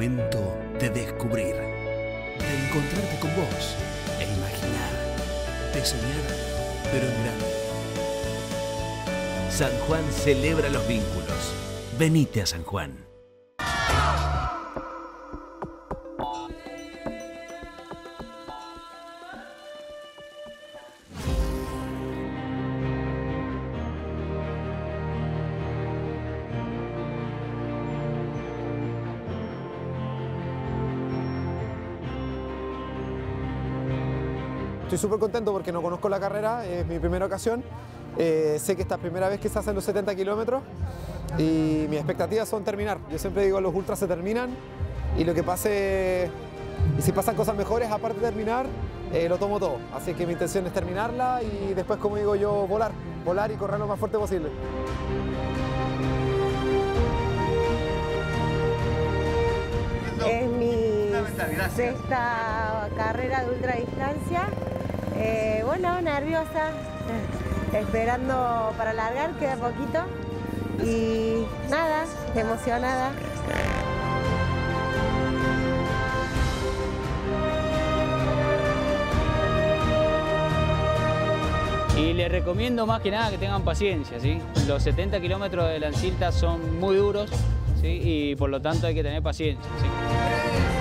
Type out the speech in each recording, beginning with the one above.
momento de descubrir, de encontrarte con vos e imaginar, de soñar, pero en grande. San Juan celebra los vínculos. Venite a San Juan. Súper contento porque no conozco la carrera, es mi primera ocasión. Eh, sé que esta es la primera vez que se hacen los 70 kilómetros y mis expectativas son terminar. Yo siempre digo, los ultras se terminan y lo que pase, y si pasan cosas mejores aparte de terminar, eh, lo tomo todo. Así que mi intención es terminarla y después, como digo yo, volar, volar y correr lo más fuerte posible. Es mi sexta carrera de ultradistancia. Eh, bueno, nerviosa, esperando para largar, queda poquito. Y nada, emocionada. Y les recomiendo más que nada que tengan paciencia, ¿sí? Los 70 kilómetros de Lancilta son muy duros, ¿sí? Y por lo tanto hay que tener paciencia, ¿sí?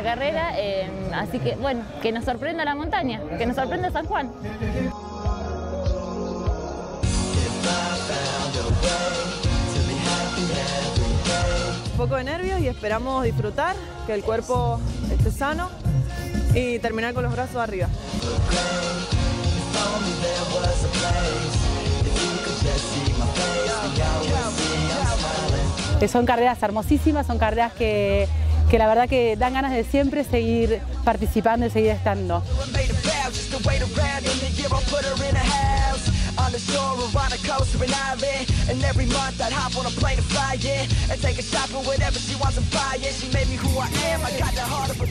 Esta carrera, eh, así que bueno, que nos sorprenda la montaña, que nos sorprenda San Juan. Un poco de nervios y esperamos disfrutar, que el cuerpo esté sano y terminar con los brazos arriba. Son carreras hermosísimas, son carreras que, que la verdad que dan ganas de siempre seguir participando y seguir estando. To on the shore coast. And every month hop on a plane and fly take a whatever she wants to buy. She made me who I am. I got the heart of a.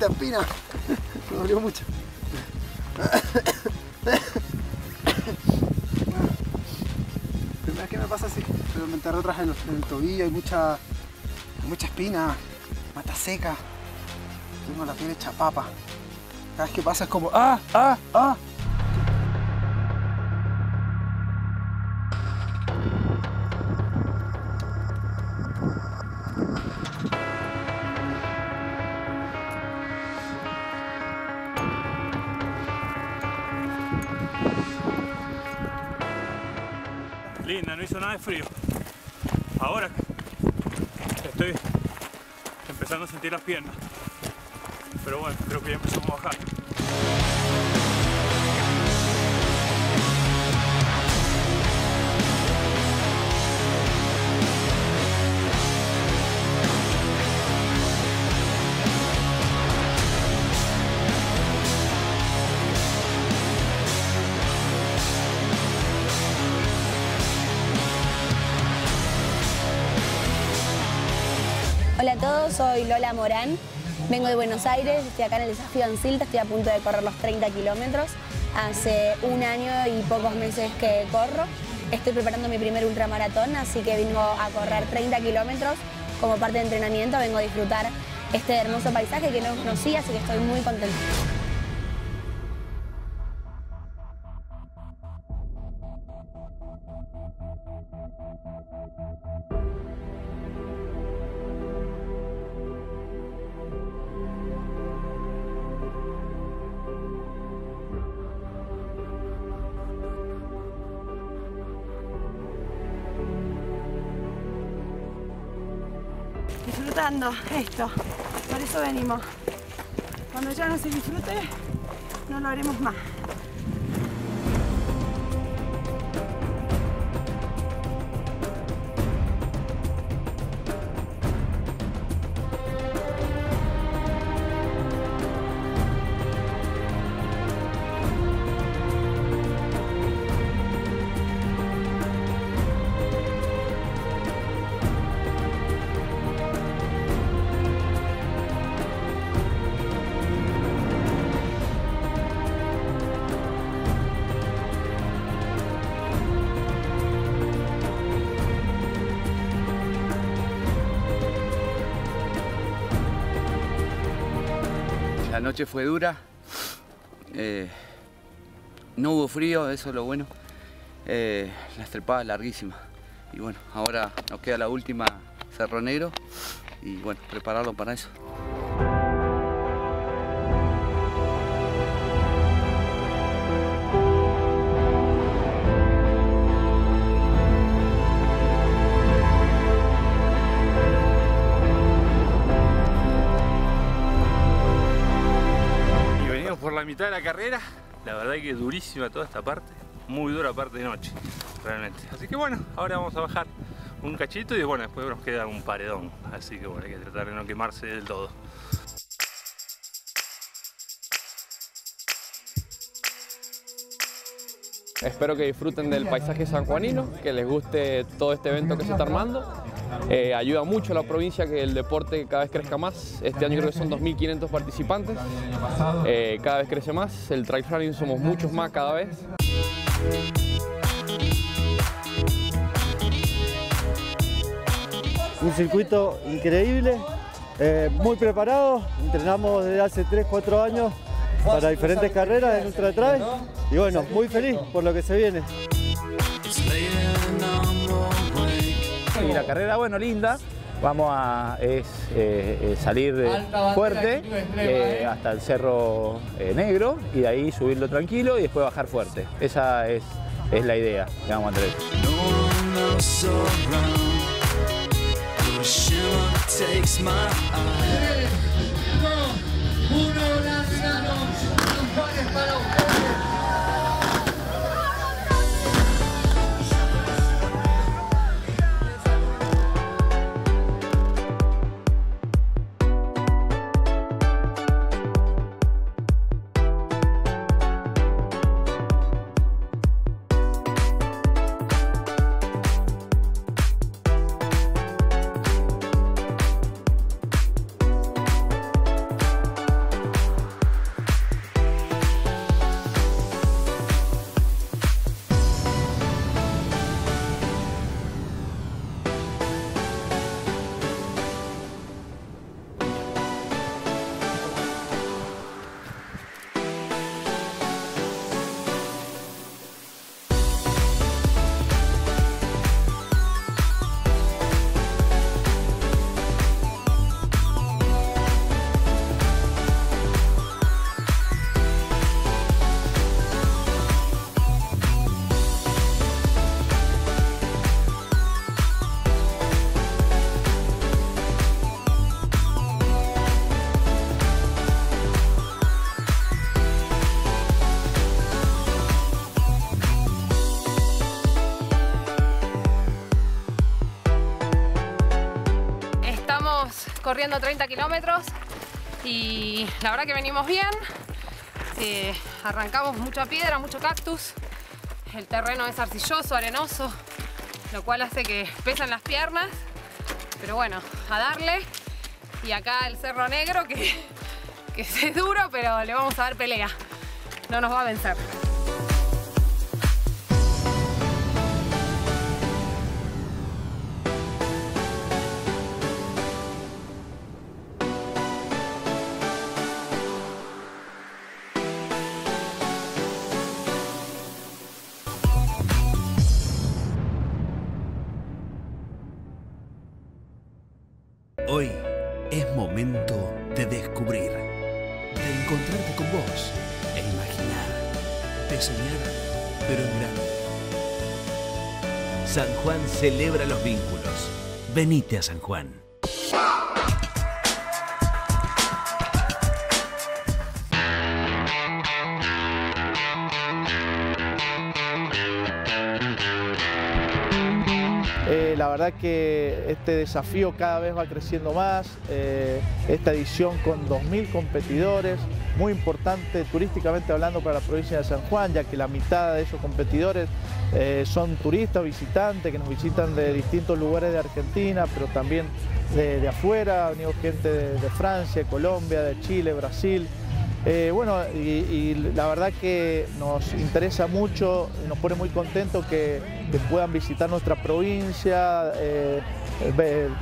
maldita espina. Me dolió mucho. Primera me pasa así, pero me enterré atrás en el, en el tobillo, hay mucha, mucha espina, mata seca. Tengo la piel hecha papa. Cada vez que pasa es como ¡ah! ¡ah! ¡ah! Frío. Ahora estoy empezando a sentir las piernas. Pero bueno, creo que ya empezamos a bajar. Todos, soy Lola Morán, vengo de Buenos Aires, estoy acá en el desafío Ancilta, estoy a punto de correr los 30 kilómetros. Hace un año y pocos meses que corro, estoy preparando mi primer ultramaratón, así que vengo a correr 30 kilómetros como parte de entrenamiento, vengo a disfrutar este hermoso paisaje que no conocía, así que estoy muy contenta. Esto, por eso venimos. Cuando ya no se disfrute, no lo haremos más. La noche fue dura, eh, no hubo frío, eso es lo bueno. Eh, la estripada larguísima. Y bueno, ahora nos queda la última Cerro Negro y bueno, prepararlo para eso. La mitad de la carrera. La verdad que durísima toda esta parte. Muy dura parte de noche, realmente. Así que bueno, ahora vamos a bajar un cachito y bueno, después nos queda un paredón. Así que bueno, hay que tratar de no quemarse del todo. Espero que disfruten del paisaje sanjuanino, que les guste todo este evento que se está armando. Eh, ayuda mucho a la provincia que el deporte cada vez crezca más. Este año creo que son 2.500 participantes. Eh, cada vez crece más. El trail running somos muchos más cada vez. Un circuito increíble, eh, muy preparado, entrenamos desde hace 3-4 años para diferentes carreras en Ultra Trail. Y bueno, muy feliz por lo que se viene. Y la carrera, bueno, linda. Vamos a es, eh, eh, salir fuerte eh, hasta el Cerro eh, Negro y de ahí subirlo tranquilo y después bajar fuerte. Esa es, es la idea que vamos a tener. 130 kilómetros y la verdad que venimos bien. Eh, arrancamos mucha piedra, mucho cactus. El terreno es arcilloso, arenoso, lo cual hace que pesan las piernas. Pero bueno, a darle. Y acá el Cerro Negro, que, que es duro, pero le vamos a dar pelea. No nos va a vencer. San Juan celebra los vínculos. Venite a San Juan. Eh, la verdad que este desafío cada vez va creciendo más, eh, esta edición con 2.000 competidores, muy importante turísticamente hablando para la provincia de San Juan, ya que la mitad de esos competidores eh, son turistas, visitantes, que nos visitan de distintos lugares de Argentina, pero también de, afuera, ha venido gente de, de Francia, Colombia, de Chile, Brasil. Eh, bueno, y, la verdad que nos interesa mucho, nos pone muy contentos que, puedan visitar nuestra provincia, eh,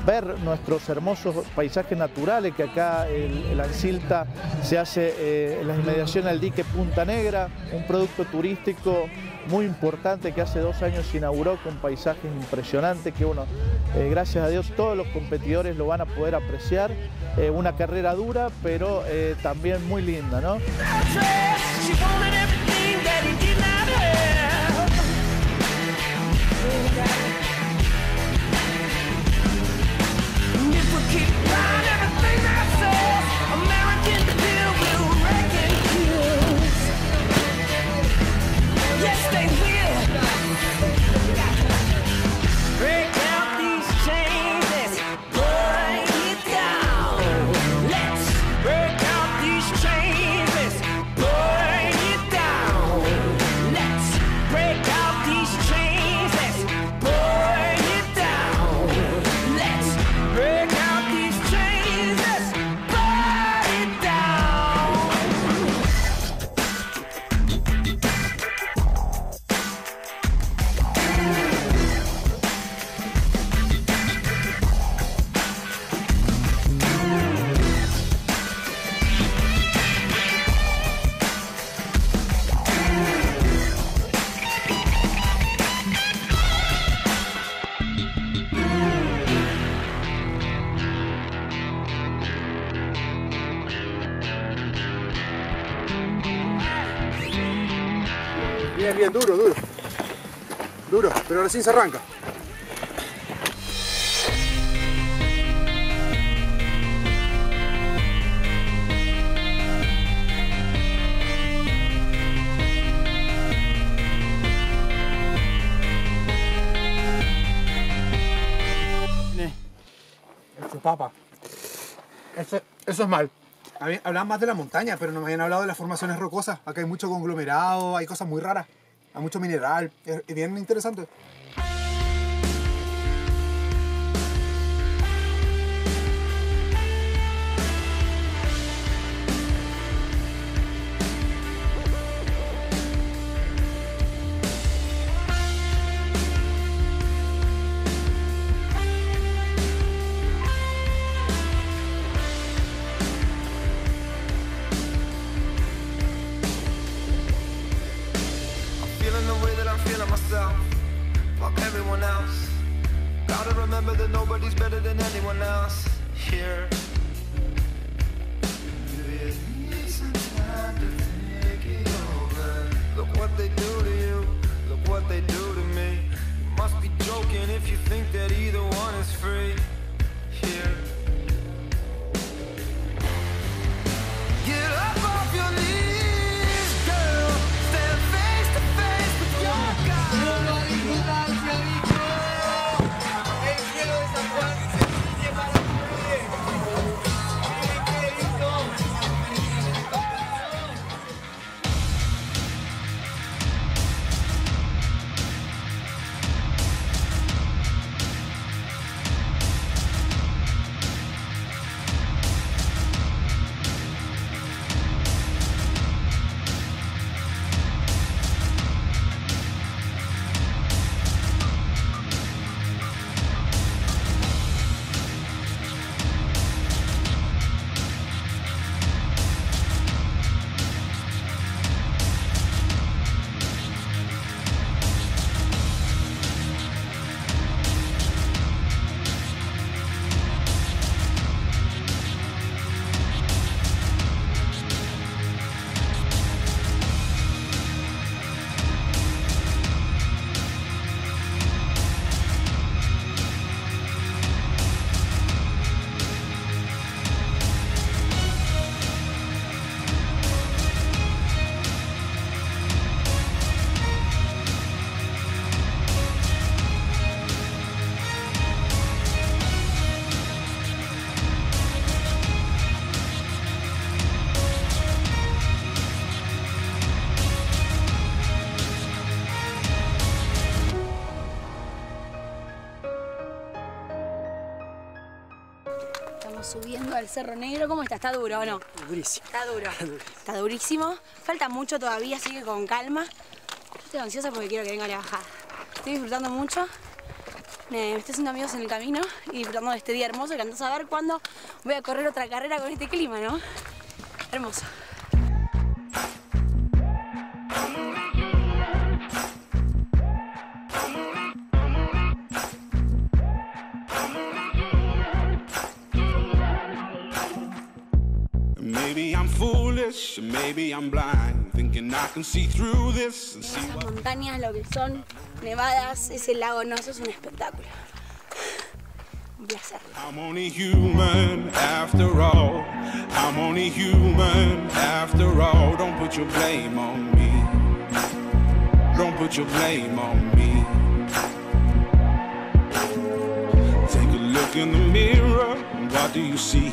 ver nuestros hermosos paisajes naturales, que acá el, Ancilta se hace eh, en las inmediaciones del dique Punta Negra, un producto turístico muy importante que hace dos años se inauguró con paisajes impresionantes que bueno, eh, gracias a Dios todos los competidores lo van a poder apreciar. Eh, una carrera dura, pero también muy linda, ¿no? Recién se arranca. Eso, papa. Eso, eso es mal. Hablaban más de la montaña, pero no me habían hablado de las formaciones rocosas. Acá hay mucho conglomerado, hay cosas muy raras. Hay mucho mineral. Es bien interesante. Feeling myself. Fuck everyone else. Gotta remember that nobody's better than anyone else here. Look what they do to you. Look what they do to me. You must be joking if you think that either one is free subiendo al Cerro Negro. ¿Cómo está? ¿Está duro o no? Durísimo. Está duro. Está durísimo. Falta mucho todavía, así que con calma. Yo estoy ansiosa porque quiero que venga la bajada. Estoy disfrutando mucho. Me, estoy haciendo amigos en el camino y disfrutando de este día hermoso que ando a saber cuándo voy a correr otra carrera con este clima, ¿no? Hermoso. Maybe I'm blind, thinking I can see through this and see montañas, lo que son nevadas, ese lago, no, eso es un espectáculo. Un placer. I'm only human after all. I'm only human after all. Don't put your blame on me. Don't put your blame on me. Take a look in the mirror. And what do you see?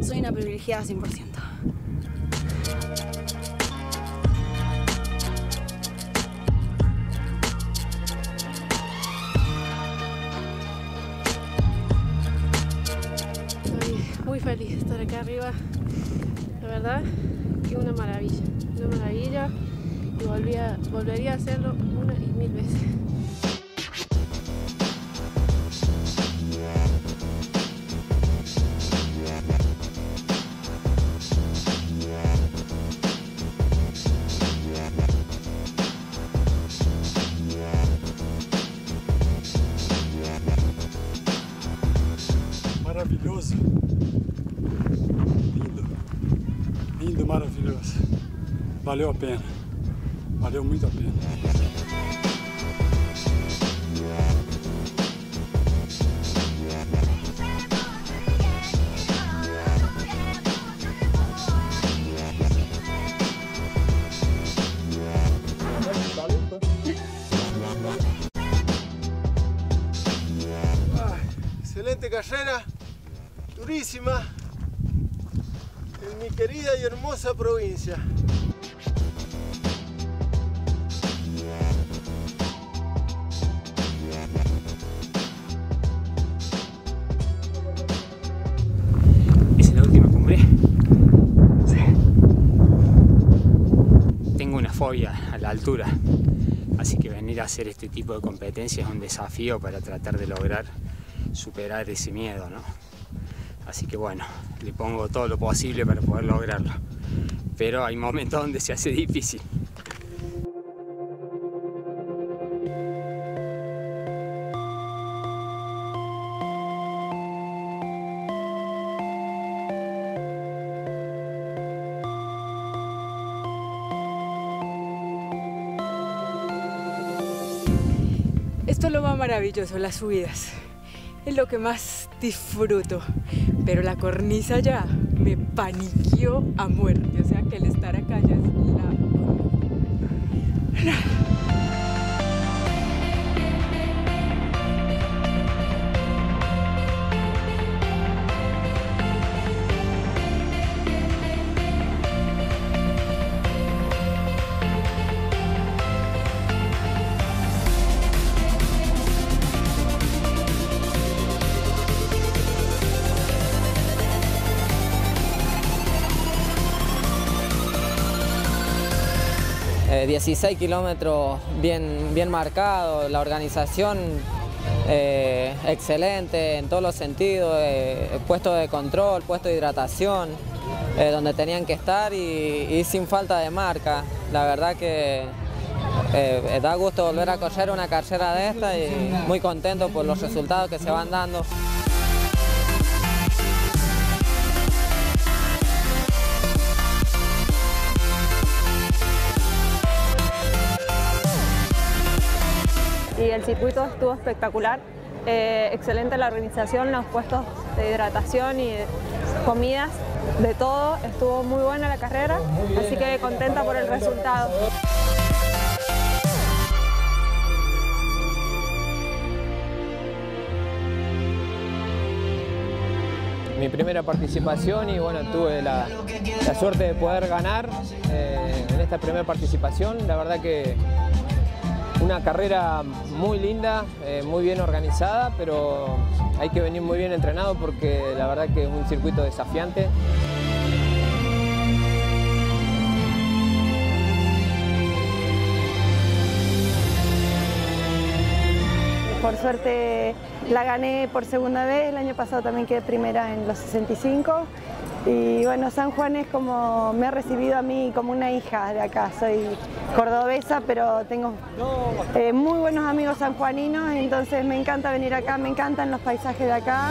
Soy una privilegiada 100%. Estoy muy feliz de estar acá arriba. La verdad que una maravilla, una maravilla y volvía, volvería a hacerlo una y mil veces. Valeu a pena. Valeu muito a pena. Excelente carrera, durísima, en mi querida y hermosa provincia. Hacer este tipo de competencias es un desafío para tratar de lograr superar ese miedo, ¿no? Así que bueno, le pongo todo lo posible para poder lograrlo. Pero hay momentos donde se hace difícil. Maravilloso, las subidas. Es lo que más disfruto. Pero la cornisa ya me paniqueó a muerte. O sea que el estar acá ya es 16 kilómetros bien, bien marcados, la organización eh, excelente en todos los sentidos, eh, puesto de control, puesto de hidratación, eh, donde tenían que estar y, y sin falta de marca. La verdad que da gusto volver a correr una carrera de esta y muy contento por los resultados que se van dando. Y el circuito estuvo espectacular. Eh, excelente la organización, los puestos de hidratación y comidas, de todo. Estuvo muy buena la carrera, así que contenta por el resultado. mi primera participación y bueno, tuve la, la suerte de poder ganar eh, en esta primera participación. La verdad que una carrera muy linda, eh, muy bien organizada, pero hay que venir muy bien entrenado porque la verdad que es un circuito desafiante. Por suerte la gané por segunda vez, el año pasado también quedé primera en los 65 y bueno, San Juan es como, me ha recibido a mí como una hija de acá, soy cordobesa pero tengo eh, muy buenos amigos sanjuaninos, entonces me encanta venir acá, me encantan los paisajes de acá.